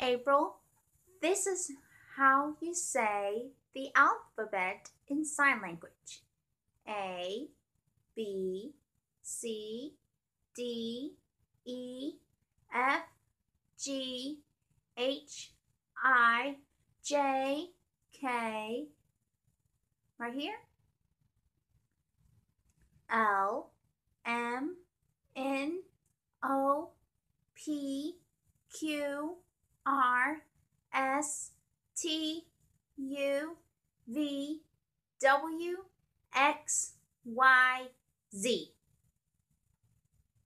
April, this is how you say the alphabet in sign language. A, B, C, D, E, F, G, H, I, J, K, right here, L, M, N, O, P, Q, R S T U V W X Y Z.